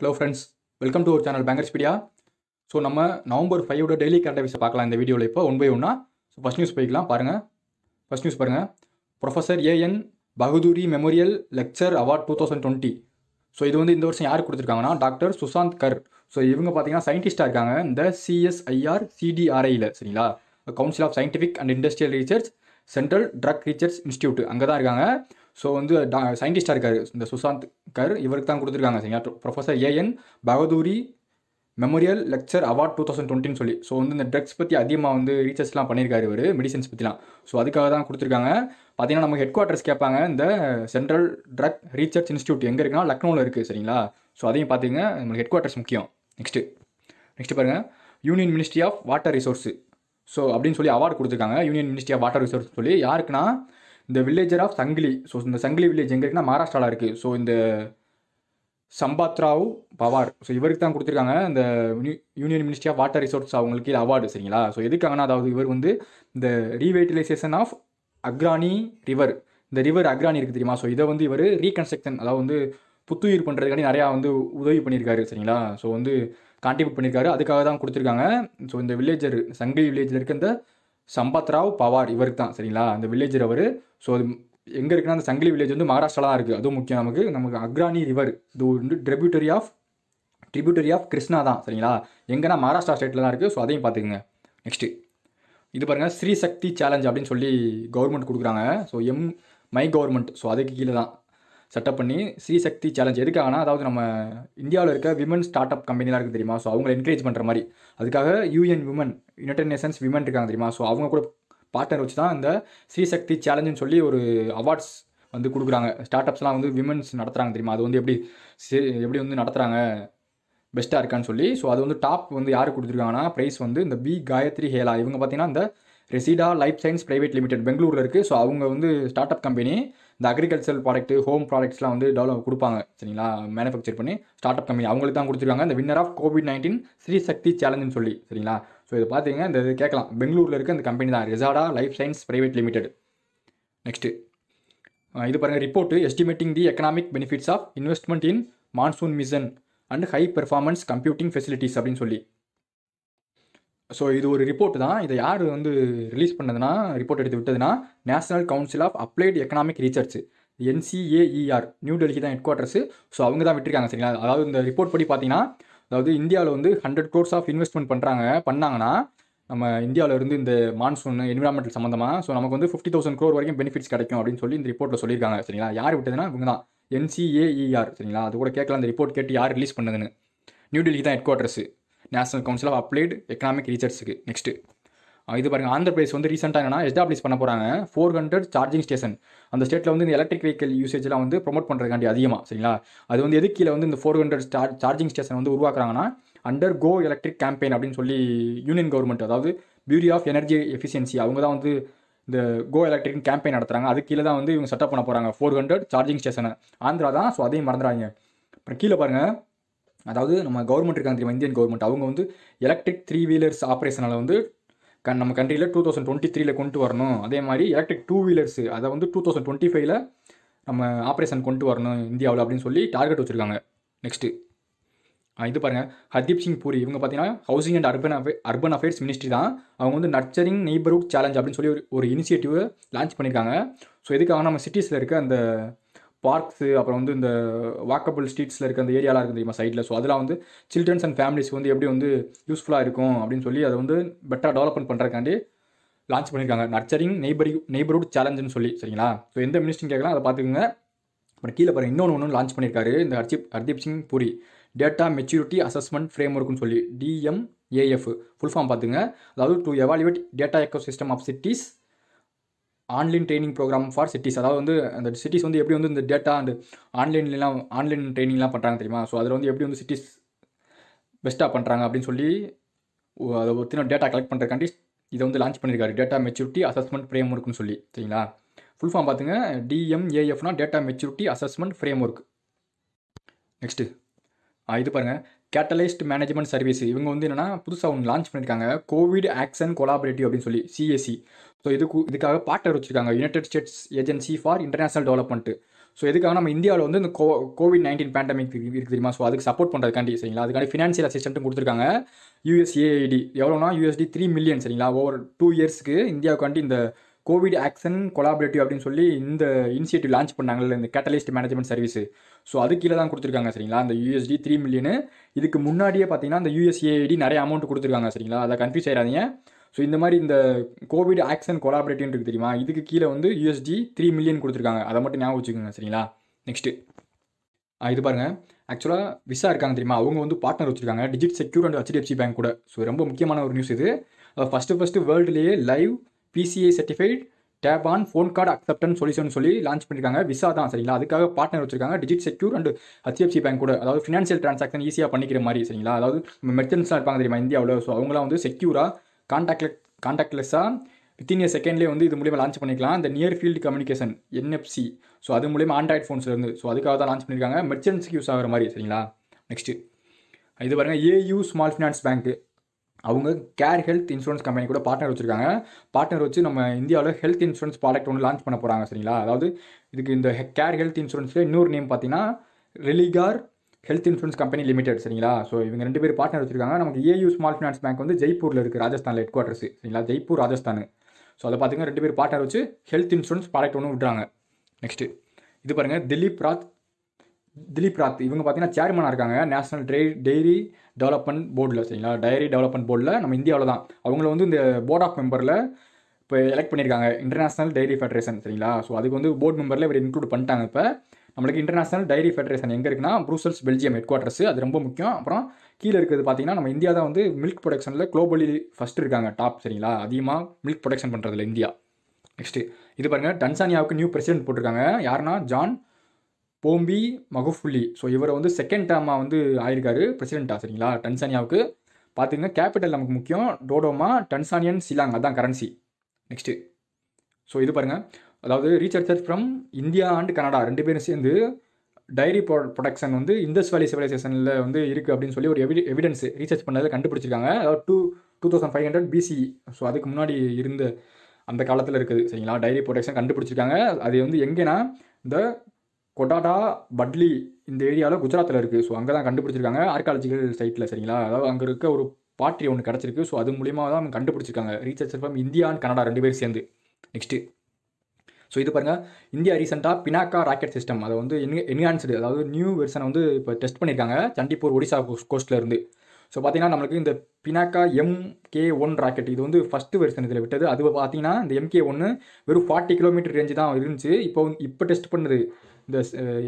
Hello friends welcome to ஒரு channel Bankerspedia so நம்ம November ஃபைவோட டெய்லி கரண்ட் அஃபேர்ஸை பார்க்கலாம் இந்த வீடியோவில் இப்போ ஒன் பை ஒன்னா ஸோ ஃபஸ்ட் நியூஸ் போய்க்கலாம் பாருங்கள் ஃபஸ்ட் நியூஸ் பாருங்கள் professor A N Bhaduri memorial lecture award two thousand twenty so இது வந்து இந்த வருஷம் யார் கொடுத்துருக்காங்கன்னா டாக்டர் சுசாந்த் கர் ஸோ இவங்க பார்த்தீங்கன்னா சயின்டிஸ்ட்டாக இருக்காங்க. இந்த சிஎஸ்ஐஆர் சிடிஆர்ஐயில் சரிங்களா? Council of scientific and industrial research central drug research institute அங்கே தான் இருக்காங்க. ஸோ வந்து டா சயின்டிஸ்டாக இருக்கார். இந்த சுசாந்த் கர் இவருக்கு தான் கொடுத்துருக்காங்க சரிங்களா? Professor A N Bhaduri memorial lecture award two thousand டுவெண்ட்டின்னு சொல்லி. ஸோ வந்து இந்த ட்ரக்ஸ் பற்றி அதிகமாக வந்து ரீசர்ச்லாம் பண்ணியிருக்காரு இவர் மெடிசன்ஸ் பற்றிலாம் ஸோ அதுக்காக தான் கொடுத்துருக்காங்க. பார்த்தீங்கன்னா நம்ம ஹெட் குவார்ட்டர்ஸ் கேட்பாங்க இந்த சென்ட்ரல் ட்ரக் ரீசர்ச் இன்ஸ்டியூட் எங்கே இருக்குன்னா லக்னோவில் இருக்குது சரிங்களா? ஸோ அதையும் பார்த்துங்க நம்மளுக்கு ஹெட் குவார்ட்டர்ஸ் முக்கியம். நெக்ஸ்ட்டு நெக்ஸ்ட் பாருங்கள் union ministry of water resource so அப்படின்னு சொல்லி அவார்டு கொடுத்துருக்காங்க. Union ministry of water resource சொல்லி. யாருக்குன்னா இந்த வில்லேஜர் ஆஃப் சங்கிலி. ஸோ இந்த சங்கிலி வில்லேஜ் எங்கே இருக்குன்னா மகாராஷ்டிராவில் இருக்குது ஸோ இந்த சம்பாத்ராவ் பவார். ஸோ இவருக்கு தான் கொடுத்துருக்காங்க. இந்த union ministry of water resource அவங்களுக்கு இது அவார்டு சரிங்களா? ஸோ எதுக்காகனா அதாவது இவர் வந்து இந்த ரீவைட்டலைசேஷன் ஆஃப் அக்ரானி ரிவர் இந்த ரிவர் அக்ரானி இருக்குது தெரியுமா? ஸோ இதை வந்து இவர் ரீகன்ஸ்ட்ரக்ஷன் அதாவது வந்து புத்துயிர் பண்ணுறதுக்காண்டி நிறையா வந்து உதவி பண்ணியிருக்காரு சரிங்களா? ஸோ வந்து கான்ட்ரிபியூட் பண்ணியிருக்காரு. அதுக்காக தான் கொடுத்துருக்காங்க. ஸோ இந்த வில்லேஜர் சங்கிலி வில்லேஜில் இருக்க இந்த சம்பத்ராவ் பவார் இவருக்கு தான் சரிங்களா? அந்த வில்லேஜர் அவர். ஸோ அது எங்கே இருக்குன்னா அந்த சங்கிலி வில்லேஜ் வந்து மகாராஷ்டிரா தான் இருக்குது அதுவும் முக்கியம் நமக்கு. நமக்கு அக்ரானி ரிவர் இது வந்து tributary of tributary of Krishna தான் சரிங்களா? எங்கன்னா மகாராஷ்டிரா ஸ்டேட்டில் தான் இருக்குது ஸோ அதையும் பார்த்துக்குங்க. நெக்ஸ்ட்டு இது பாருங்கள் ஸ்ரீ சக்தி சேலஞ்ச் அப்படின்னு சொல்லி கவர்மெண்ட் கொடுக்குறாங்க. So um my government so அதுக்கு கீழே தான். செட்டப் பண்ணி ஸ்ரீ சக்தி சேலஞ்ச் எதுக்காகனா அதாவது நம்ம இந்தியாவில் இருக்க விமன் ஸ்டார்ட் அப் கம்பெனிலாம் இருக்குது தெரியுமா? ஸோ அவங்களை என்கரேஜ் பண்ணுற மாதிரி. அதுக்காக UN women united nations women இருக்காங்க தெரியுமா? ஸோ அவங்க கூட பார்ட்னர் வச்சு தான் இந்த ஸ்ரீசக்தி சேலஞ்சுன்னு சொல்லி ஒரு அவார்ட்ஸ் வந்து கொடுக்குறாங்க. ஸ்டார்ட் அப்ஸ்லாம் வந்து விமன்ஸ் நடத்துகிறாங்க தெரியுமா? அது வந்து எப்படி எப்படி வந்து நடத்துகிறாங்க பெஸ்ட்டாக இருக்கான்னு சொல்லி. ஸோ அது வந்து டாப் வந்து யார் கொடுத்துருக்காங்கன்னா ப்ரைஸ் வந்து இந்த பி காயத்ரி ஹேலா இவங்க பார்த்தீங்கன்னா இந்த ரெசிடா லைஃப் சயின்ஸ் ப்ரைவேட் லிமிடெட் பெங்களூரில் இருக்குது ஸோ அவங்க வந்து ஸ்டார்ட் அப் கம்பெனி இந்த அக்ரிகல்ச்சர் ப்ராடக்ட்டு ஹோம் ப்ராடக்ட்ஸ்லாம் வந்து டெவலப் கொடுப்பாங்க. சரிங்களா? மேனுஃபேக்சர் பண்ணி ஸ்டார்ட் அப் கம்பெனி அவங்களுக்கு தான் கொடுத்துருக்காங்க. இந்த winner of covid nineteen Sri Shakti சேலஞ்சுன்னு சொல்லி சரிங்களா? ஸோ இதை பார்த்தீங்கன்னா இந்த இது கேட்கலாம். பெங்களூரில் இருக்க இந்த கம்பெனி தான். ரெசாடா life science private limited next இது பாருங்கள் report estimating the economic benefits of investment in monsoon mission and high performance computing facilities அப்படின்னு சொல்லி. ஸோ இது ஒரு ரிப்போர்ட் தான். இதை யார் வந்து ரிலீஸ் பண்ணதுன்னா ரிப்போர்ட் எடுத்து விட்டதுன்னா national council of applied economic research NCAER new Delhi தான் ஹெட் குவார்ட்டர்ஸ் ஸோ அவங்க தான் விட்டுருக்காங்க சரிங்களா? அதாவது இந்த ரிப்போர்ட் படி பார்த்தீங்கன்னா அதாவது இந்தியாவில் வந்து ஹண்ட்ரட் க்ரோர்ஸ் ஆஃப் இன்வெஸ்ட்மெண்ட் பண்ணுறாங்க பண்ணாங்கன்னா நம்ம இந்தியாவில் இருந்து இந்த மான்சூன் என்விரான்மெண்டல் சம்மந்தமாக ஸோ நமக்கு வந்து ஃபிஃப்டி தௌசண்ட் க்ரோர் வரைக்கும் பெனிஃபிட்ஸ் கிடைக்கும் அப்படின்னு சொல்லி இந்த ரிப்போர்ட்டில் சொல்லியிருக்காங்க சரிங்களா? யார் விட்டதுன்னா இவங்க தான். என்சிஏஇஆர் சரிங்களா? அது கூட கேட்கலாம் அந்த ரிப்போர்ட் கேட்டு யார் ரிலீஸ் பண்ணதுன்னு. நியூ டெல்லி தான் headquarters national council of applied economic ரிசர்ச்சுக்கு next இது பாருங்கள் ஆந்திர பிரதேஷ் வந்து ரீசெண்டாக என்னன்னா எஸ்டாப்ளிஷ் பண்ண போகிறாங்க ஃபோர் ஹண்ட்ரட் சார்ஜிங் ஸ்டேஷன் அந்த ஸ்டேட்டில் வந்து இந்த எலக்ட்ரிக் வெஹிக்கல் யூசேஜ்லாம் வந்து ப்ரொமோட் பண்ணுறதுக்காண்டி அதிகமாக சரிங்களா? அது வந்து எது கீழே வந்து இந்த ஃபோர் ஹண்ட்ரட் சார்ஜிங் ஸ்டேஷன் வந்து உருவாக்குறாங்கன்னா அண்டர் கோ எலக்ட்ரிக் கேம்பெயின் அப்படின்னு சொல்லி யூனியன் கவர்மெண்ட் அதாவது பியூரி ஆஃப் எனர்ஜி எஃபிஷியன்சி அவங்க தான் வந்து இந்த கோ எலக்ட்ரிக் கேம்பெயின் நடத்துகிறாங்க அது கீழே தான் வந்து இவங்க செட்டப் பண்ண போகிறாங்க ஃபோர் ஹண்ட்ரட் சார்ஜிங் ஸ்டேஷனை ஆந்திரா தான் ஸோ அதையும் மறந்துடாங்க அப்புறம் கீழே பாருங்கள் அதாவது நம்ம கவர்மெண்ட் இருக்காங்க தெரியுமா? இந்தியன் கவர்மெண்ட் அவங்க வந்து எலக்ட்ரிக் த்ரீ வீலர்ஸ் ஆப்ரேஷனில் வந்து கண் நம்ம கண்ட்ரியில் டூ தௌசண்ட் டுவெண்ட்டி த்ரீல கொண்டு வரணும். அதே மாதிரி எலக்ட்ரிக் டூ வீலர்ஸ் அதை வந்து டூ தௌசண்ட் டுவெண்ட்டி ஃபைவ்ல நம்ம ஆப்ரேஷன் கொண்டு வரணும் இந்தியாவில் அப்படின்னு சொல்லி டார்கெட் வச்சுருக்காங்க. நெக்ஸ்ட்டு இது பாருங்கள் ஹர்தீப் சிங் பூரி. இவங்க பார்த்தீங்கன்னா housing and urban அஃபே urban affairs ministry தான். அவங்க வந்து நர்ச்சரிங் நெய்பர்ஹுட் சேலஞ்ச் அப்படின்னு சொல்லி ஒரு ஒரு இனிஷியேட்டிவ் லான்ச் பண்ணியிருக்காங்க ஸோ இதுக்காக நம்ம சிட்டிஸில் இருக்க அந்த பார்க்ஸு அப்புறம் வந்து இந்த வாக்கபிள் ஸ்ட்ரீட்ஸில் இருக்க அந்த ஏரியாலாம் இருக்குது தெரியுமா சைடில் ஸோ அதெல்லாம் வந்து சில்ட்ரன்ஸ் அண்ட் ஃபேமிலிஸ் வந்து எப்படி வந்து யூஸ்ஃபுல்லாக இருக்கும் அப்படின்னு சொல்லி அதை வந்து பெட்டராக டெவலப்மெண்ட் பண்ணுறதுக்காண்டி லான்ச் பண்ணியிருக்காங்க நர்ச்சரிங் நெய்பரி நெய்பர்ஹுட் சேலஞ்சுன்னு சொல்லி சரிங்களா? ஸோ எந்த மினிஸ்ட்ரி கேட்கலாம் அதை பார்த்துக்கோங்க. அப்புறம் கீழே பாருங்க இன்னொன்று ஒன்று லான்ச் பண்ணியிருக்காரு இந்த Hardeep Hardeep Singh Puri. Data maturity assessment frame ஒர்க்குன்னு சொல்லி டிஎம்ஏஎஃப் ஃபுல் ஃபார்ம் பார்த்துங்க அதாவது to evaluate data ecosystem of cities online training program for cities. அதாவது வந்து அந்த சிட்டிஸ் வந்து எப்படி வந்து இந்த டேட்டா அண்ட் ஆன்லைன்லாம் ஆன்லைன் ட்ரைனிங்லாம் பண்ணுறாங்க தெரியுமா? ஸோ அதில் வந்து எப்படி வந்து சிட்டிஸ் பெஸ்ட்டாக பண்ணுறாங்க அப்படின்னு சொல்லி அதை ஒத்தின டேட்டா கலெக்ட் பண்ணுறக்காண்டி இதை வந்து லான்ச் பண்ணியிருக்காரு. டேட்டா மெச்சூரிட்டி அசஸ்மெண்ட் ஃப்ரேம் ஒர்க்குன்னு சொல்லி சரிங்களா? ஃபுல் ஃபார்ம் பார்த்துங்க டிஎம்ஏஎஃப்னா data maturity assessment framework next இது பாருங்கள் கேட்டலைஸ்ட் மேனேஜ்மெண்ட் சர்வீஸ் இவங்க வந்து என்னென்னா புதுசாக ஒன்று லான்ச் பண்ணியிருக்காங்க கோவிட் ஆக்ஷன் கொலாபரேட்டிவ் அப்படின்னு சொல்லி சிஎஸ்சி ஸோ இதுக்கு இதுக்காக பார்ட்னர் வச்சுருக்காங்க. United States agency for international development so இதுக்காக நம்ம இந்தியாவில் வந்து இந்த கோ கோவிட் நைன்டீன் பேண்டமிக் இருக்குது தெரியுமா? ஸோ அதுக்கு சப்போர்ட் பண்ணுறதுக்காண்டி சரிங்களா? அதுக்காண்டி ஃபினான்ஷியல் அசிஸ்டன்ட்டும் கொடுத்துருக்காங்க. யூஎஸ்ஏஐடி எவ்வளோனா யூஎஸ்டி த்ரீ மில்லியன் சரிங்களா? ஓவர் டூ இயர்ஸ்க்கு இந்தியாவுக்காண்டி இந்த கோவிட் ஆக்ஷன் கொலாபரேட்டிவ் அப்படின்னு சொல்லி இந்த இனிஷியேட்டிவ் லான்ச் பண்ணாங்கல்ல இந்த கேட்டலிஸ்ட் மேனேஜ்மெண்ட் சர்வீஸ் ஸோ அது கீழே தான் கொடுத்துருக்காங்க சரிங்களா? அந்த யூஎஸ்டி த்ரீ மில்லியனு இதுக்கு முன்னாடியே பார்த்தீங்கன்னா அந்த யூஎஸ்ஏஐடி நிறைய அமௌண்ட் கொடுத்துருக்காங்க சரிங்களா? அதை கன்ஃபியூஸ் ஆயிடாதீங்க. ஸோ இந்த மாதிரி இந்த கோவிட் ஆக்ஷன் கொலாபரேட்டிவ் இருக்குது தெரியுமா? இதுக்கு கீழே வந்து யூஎஸ்டி த்ரீ மில்லியன் கொடுத்துருக்காங்க. அதை மட்டும் ஞாபகம் வச்சுக்கோங்க சரிங்களா? நெக்ஸ்ட்டு இது பாருங்க. ஆக்சுவலாக விசா இருக்காங்க தெரியுமா? அவங்க வந்து பார்ட்னர் வச்சிருக்காங்க. Digit secure and HDFC bank கூட. ஸோ ரொம்ப முக்கியமான ஒரு நியூஸ் இது. First first வேர்ல்டுலேயே live PCI certified tap on phone card acceptance solution சொல்லி லான்ச் பண்ணியிருக்காங்க விசா தான் சரிங்களா? அதுக்காக பார்ட்னர் வச்சிருக்காங்க. Digit secure and HFC bank கூட. அதாவது ஃபினான்ஷியல் ட்ரான்சாக்ஷன் ஈஸியாக பண்ணிக்கிற மாதிரி சரிங்களா? அதாவது மெர்ச்சன்ஸ்லாம் இருப்பாங்க தெரியுமா? இந்தியாவில். ஸோ அவங்களாம் வந்து செக்யூராக கான்டாக்ட்ல கான்டாக்ட்லெஸ்ஸாக வித்தின் ஏ செகண்ட்லேயே வந்து இது மூலியமாக லான்ச் பண்ணிக்கலாம். இந்த near field communication NFC so அது மூலியமாக ஆண்ட்ராய்ட் ஃபோன்ஸ்லேருந்து ஸோ அதுக்காக தான் லான்ச் பண்ணியிருக்காங்க மெர்ச்சன்ட்ஸ்க்கு யூஸ் ஆகிற மாதிரி சரிங்களா? நெக்ஸ்ட்டு இது பாருங்கள் ஏயூ ஸ்மால் ஃபினான்ஸ் பேங்க்கு அவங்க கேர் ஹெல்த் இன்சூரன்ஸ் கம்பெனி கூட பார்ட்னர் வச்சுருக்காங்க. பார்ட்னர் வச்சு நம்ம இந்தியாவில் ஹெல்த் இன்சூரன்ஸ் ப்ராடக்ட் ஒன்று லான்ச் பண்ண போகிறாங்க சரிங்களா? அதாவது இதுக்கு இந்த கேர் ஹெல்த் இன்சூரன்ஸில் இன்னொரு நேம் பார்த்தீங்கன்னா Religare health insurance company limited சரிங்களா? ஸோ இவங்க ரெண்டு பேர் பார்ட்னர் வச்சிருக்காங்க. நமக்கு ஏயு ஸ்மால் ஃபினான்ஸ் பேங்க் வந்து ஜெய்ப்பூரில் இருக்குது ராஜஸ்தானில் ஹெட் குவார்ட்டர்ஸ் சரிங்களா? ஜெய்ப்பூர் ராஜஸ்தான். ஸோ அதை பார்த்தீங்கன்னா ரெண்டு பேர் பார்ட்னர் வச்சு ஹெல்த் இன்சூரன்ஸ் ப்ராடக்ட் ஒன்று விட்றாங்க நெக்ஸ்ட்டு இது பாருங்கள் திலீப் ராத் திலீப் ராத் இவங்க பார்த்தீங்கன்னா சேர்மனாக இருக்காங்க. நேஷனல் டெய் டெய்ரி டெவலப்மெண்ட் போர்டில் சரிங்களா? டைரி டெவலப்மெண்ட் போர்டில் நம்ம இந்தியாவில் தான். அவங்கள வந்து இந்த போர்ட் ஆஃப் மெம்பரில் இப்போ எலெக்ட் பண்ணியிருக்காங்க இன்டர்நேஷனல் டைரி ஃபெடரேஷன் சரிங்களா? ஸோ அதுக்கு வந்து போர்ட் மெம்பரில் இவர் இன்க்ளூட் பண்ணிட்டாங்க இப்போ. நம்மளுக்கு இன்டர்நேஷனல் டைரி ஃபெடரேஷன் எங்கே இருக்குன்னா ப்ரூசல்ஸ் பெல்ஜியம் ஹெட் குவார்ட்டர்ஸ் அது ரொம்ப முக்கியம். அப்புறம் கீழே இருக்கிறது பார்த்தீங்கன்னா நம்ம இந்தியா தான் வந்து மில்க் ப்ரொடக்ஷனில் குளோபலி ஃபஸ்ட் இருக்காங்க டாப் சரிங்களா? அதிகமாக மில்க் ப்ரொடக்ஷன் பண்ணுறதுல இந்தியா. நெக்ஸ்ட்டு இது பாருங்கள் டன்சானியாவுக்கு நியூ பிரசிடென்ட் போட்டிருக்காங்க. யாருன்னா ஜான் போம்பி மகுஃபுல்லி. ஸோ இவரை வந்து செகண்ட் டேர்மாக வந்து ஆயிருக்காரு பிரசிடெண்ட்டாக சரிங்களா? டன்சானியாவுக்கு பார்த்தீங்கன்னா கேபிட்டல் நமக்கு முக்கியம். டோடோமா டன்சானியன் சிலாங் அதான் கரன்சி நெக்ஸ்ட்டு ஸோ இது பாருங்கள் அதாவது researcher from India and Canada ரெண்டு பேரும் சேர்ந்து டைரி ப்ரொ ப்ரொடக்ஷன் வந்து இந்தஸ் வேலி சிவிலைசேஷனில் வந்து இருக்குது அப்படின்னு சொல்லி ஒரு எவி எவிடன்ஸ் ரீசர்ச் பண்ணதை கண்டுபிடிச்சிருக்காங்க. அதாவது two two thousand five hundred BC so அதுக்கு முன்னாடி இருந்த அந்த காலத்தில் இருக்குது சரிங்களா? டைரி ப்ரொடக்ஷன் கண்டுபிடிச்சிருக்காங்க. அது வந்து எங்கேனா இந்த கொடாடா பட்லி இந்த ஏரியாவில் குஜராத்தில் இருக்குது ஸோ அங்கே தான் கண்டுபிடிச்சிருக்காங்க ஆர்காலஜிக்கல் சைட்டில் சரிங்களா? அதாவது அங்கே இருக்க ஒரு பாட்ரி ஒன்று கிடச்சிருக்கு. ஸோ அது மூலியமாக தான் அவங்க கண்டுபிடிச்சிருக்காங்க. Research from India and Canada ரெண்டு பேரும் சேர்ந்து. நெக்ஸ்ட்டு ஸோ இது பாருங்கள் இந்தியா ரீசெண்டாக பினாக்கா ராக்கெட் சிஸ்டம் அதை வந்து என்ஹான்ஸ்டு அதாவது நியூ வெர்ஷனை வந்து இப்போ டெஸ்ட் பண்ணியிருக்காங்க சண்டிப்பூர் ஒடிசா கோஸ்ட்டில் இருந்து. ஸோ பார்த்தீங்கன்னா நம்மளுக்கு இந்த பினாக்கா எம்கே ஒன் ராக்கெட் இது வந்து ஃபஸ்ட்டு வெர்ஷன் இதில் விட்டது. அது பார்த்தீங்கன்னா இந்த எம்கே ஒன்று வெறும் ஃபார்ட்டி கிலோமீட்டர் ரேஞ்சு தான் இருந்துச்சு. இப்போ இப்போ டெஸ்ட் பண்ணுது. இந்த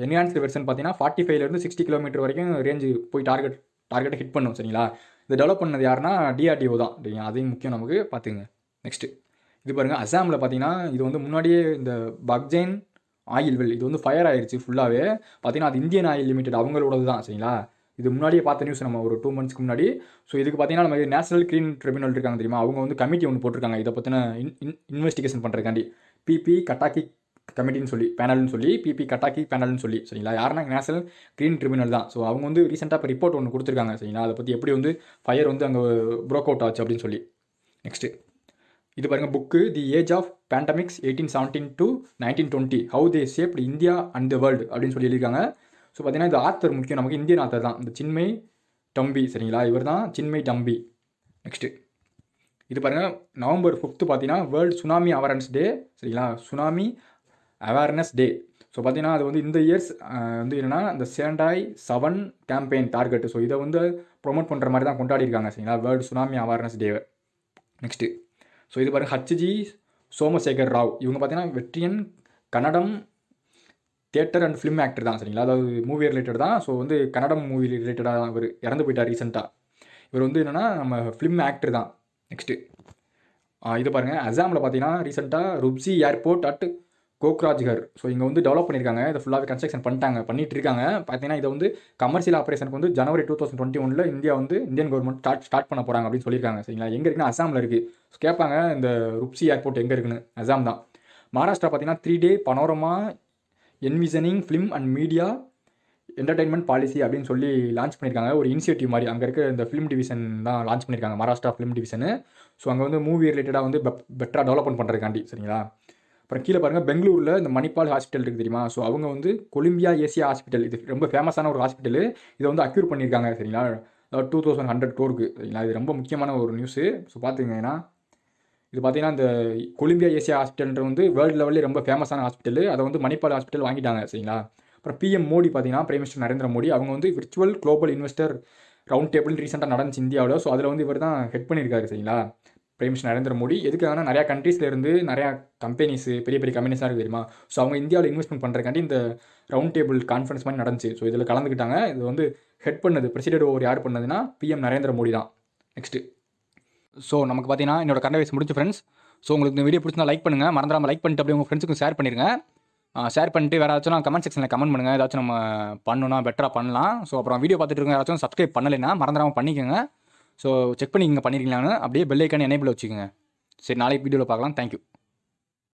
என்ஹான்ஸ்டு வெர்ஷன் பார்த்தீங்கன்னா ஃபார்ட்டி ஃபைவ்லேருந்து சிக்ஸ்டி கிலோமீட்டர் வரைக்கும் ரேஞ்சு போய் டார்கெட் டார்கெட்டை ஹிட் பண்ணும் சரிங்களா? இது டெவலப் பண்ணது யாருன்னா டிஆர்டிஓ தான். சரிங்களா அதையும் முக்கியம் நமக்கு பார்த்துங்க நெக்ஸ்ட்டு இது பாருங்கள் அசாமில் பார்த்தீங்கன்னா இது வந்து முன்னாடியே இந்த பக்ஜைன் ஆயில் வெல் இது வந்து ஃபயர் ஆயிடுச்சு ஃபுல்லாகவே பார்த்தீங்கன்னா அது இந்தியன் ஆயில் லிமிடெட் அவங்களோடது தான் சரிங்களா? இது முன்னாடியே பார்த்த நியூஸ் நம்ம ஒரு டூ மந்த்ஸ்க்கு முன்னாடி. ஸோ இதுக்கு பார்த்தீங்கன்னா நம்ம நேஷனல் க்ரீன் ட்ரிபியூனல் இருக்காங்க தெரியுமா? அவங்க வந்து கமிட்டி ஒன்று போட்டிருக்காங்க. இதை பற்றின இன் இன்வெஸ்டிகேஷன் பண்ணுறதுக்காண்டி பிபி கட்டாக்கி கமிட்டின்னு சொல்லி பேனல்னு சொல்லி பிபி கட்டாக்கி பேனல்னு சொல்லி சரிங்களா? யாருன்னா நேஷனல் க்ரீன் ட்ரிபியூனல் தான். ஸோ அவங்க வந்து ரீசெண்டாக இப்போ ரிப்போர்ட் ஒன்று கொடுத்துருக்காங்க சரிங்களா? அதை பற்றி எப்படி வந்து ஃபயர் வந்து அங்கே ப்ரோக் அவுட் ஆச்சு அப்படின்னு சொல்லி. நெக்ஸ்ட்டு இது பாருங்கள் book the age of pandemics eighteen seventeen to nineteen twenty how they shaped India and the world அப்படின்னு சொல்லி எழுதியிருக்காங்க. ஸோ பார்த்தீங்கன்னா இது ஆத்தர் முக்கியம் நமக்கு இந்தியன் ஆத்தர் தான். இந்த சின்மை டம்பி சரிங்களா? இவர் தான் சின்மை டம்பி நெக்ஸ்ட்டு இது பாருங்கள் நவம்பர் ஃபிஃப்த்து பார்த்தீங்கன்னா வேர்ல்டு சுனாமி அவேர்னஸ் டே சரிங்களா? சுனாமி அவேர்னஸ் டே ஸோ பார்த்தீங்கன்னா அது வந்து இந்த இயர்ஸ் வந்து என்னென்னா இந்த Sendai seven campaign target so இதை வந்து ப்ரொமோட் பண்ணுற மாதிரி தான் கொண்டாடிருக்காங்க சரிங்களா? வேர்ல்டு சுனாமி அவேர்னஸ் டேவை நெக்ஸ்ட்டு ஸோ இது பாருங்கள் ஹச்ஜி சோமசேகர் ராவ். இவங்க பார்த்தீங்கன்னா veteran Kannada theatre and film actor தான் சரிங்களா? அதாவது மூவி ரிலேட்டட் தான். ஸோ வந்து கன்னடம் மூவி ரிலேட்டடாக தான் இவர் இறந்து போயிட்டார் ரீசெண்டாக இவர் வந்து என்னென்னா நம்ம ஃபிலிம் ஆக்டர் தான். நெக்ஸ்ட்டு இது பாருங்கள் அசாமில் பார்த்தீங்கன்னா ரீசெண்டாக Rupsi airport at Kokrajhar. So இங்கே வந்து டெவலப் பண்ணியிருக்காங்க இதை ஃபுல்லாகவே கன்ஸ்ட்ரக்ஷன் பண்ணிட்டாங்க. பண்ணிட்டு இருக்காங்க பார்த்தீங்கன்னா இதை வந்து கமர்ஷியல் ஆப்ரேஷனுக்கு வந்து ஜனவரி டூ தௌசண்ட் டுவெண்ட்டி ஒனில் இந்தியா வந்து இந்தியன் கவர்மெண்ட் ஸ்டார்ட் ஸ்டார்ட் பண்ண போகிறாங்க அப்படின்னு சொல்லியிருக்காங்க. சரிங்களா? எங்கே இருக்குன்னா அசாமில் இருக்குது ஸோ கேட்பாங்க இந்த ருப்சி ஏர்போர்ட் எங்கே இருக்குன்னு? அசாம் தான். மகாராஷ்டிரா பார்த்தீங்கன்னா three day panorama envisioning film and media entertainment policy அப்படின்னு சொல்லி லான்ச் பண்ணியிருக்காங்க ஒரு இனிஷியேட்டிவ் மாதிரி. அங்கே இருக்க இந்த ஃபிலிம் டிவிஷன் தான் லான்ச் பண்ணியிருக்காங்க மகாராஷ்டிரா ஃபிலிம் டிவிஷனு ஸோ அங்கே வந்து மூவி ரிலேட்டடாக வந்து பெட்டராக டெவலப்மெண்ட் பண்ணுறதுக்காண்டி சரிங்களா? அப்புறம் கீழே பாருங்கள் பெங்களூரில் இந்த மணிப்பால் ஹாஸ்பிட்டல் இருக்குது தெரியுமா? ஸோ அவங்க வந்து கொலிம்பியா ஏசியா ஹாஸ்பிட்டல் இது ரொம்ப ஃபேமஸான ஒரு ஹாஸ்பிட்டல் இதை வந்து அக்யூர் பண்ணியிருக்காங்க சரிங்களா? டூ தௌசண்ட் ஹண்ட்ரட் க்ரோருக்கு சரிங்களா? இது ரொம்ப முக்கியமான ஒரு நியூஸு ஸோ பார்த்துக்கங்கன்னா இது பார்த்தீங்கன்னா இந்த கொலிம்பியா ஏசியா ஹாஸ்பிட்டல்ன்ற வந்து வேர்ல்டு லெவலில் ரொம்ப ஃபேமஸான ஹாஸ்பிட்டல் அதை வந்து மணிப்பால் ஹாஸ்பிட்டல் வாங்கிட்டாங்க சரிங்களா? அப்புறம் பிஎம் மோடி பார்த்தீங்கன்னா பிரைம் மினிஸ்டர் நரேந்திர மோடி அவங்க வந்து virtual global investor round table ரீசெண்டாக நடந்துச்சு இந்தியாவில். ஸோ அதில் வந்து இவர் தான் ஹெட் பண்ணியிருக்காரு சரிங்களா? பிரைம் நரேந்திர மோடி எதுக்காகனா நிறையா கண்ட்ரீஸ்லேருந்து நிறையா கம்பெனிஸ் பெரிய பெரிய கம்பெனிஸாக இருக்குது தெரியுமா? ஸோ அவங்க இந்தியாவில் இன்வெஸ்ட்மெண்ட் பண்ணுறக்காண்டி இந்த ரவுண்ட் டேபிள் கான்ஃபரன்ஸ் மாதிரி நடந்துச்சு. ஸோ இதில் கலந்துக்கிட்டாங்க. இது வந்து ஹெட் பண்ணது பிரசிடென்ட் ஓவர் யார் பண்ணதுன்னா பிஎம் நரேந்திர மோடி தான். நெக்ஸ்ட்டு ஸோ நமக்கு பார்த்தீங்கன்னா என்னோட கண்ட வயசு முடிஞ்சு ஃப்ரெண்ட்ஸ் ஸோ உங்களுக்கு இந்த வீடியோ பிடிச்சிருந்தா லைக் பண்ணுங்கள் மறந்துடாமல் லைக் பண்ணிட்டு அப்படியே உங்கள் ஃப்ரெண்ட்ஸுக்கும் ஷேர் பண்ணிடுங்க ஷேர் பண்ணிட்டு வேறு ஏதாச்சும் கமெண்ட் செக்ஷனில் கமெண்ட் பண்ணுங்கள் ஏதாச்சும் நம்ம பண்ணணும்னா பெட்டராக பண்ணலாம். ஸோ அப்புறம் வீடியோ பார்த்துட்டு இருக்க யாராச்சும் சப்ஸ்கிரைப் பண்ணலைன்னா மறந்துடாமல் பண்ணிக்கோங்க. ஸோ செக் பண்ணி இங்கே பண்ணிருக்கீங்களான்னு அப்படியே பெல் எனேபிள் வச்சுக்கோங்க. சரி நாளைக்கு வீடியோவில் பார்க்கலாம். தேங்க்யூ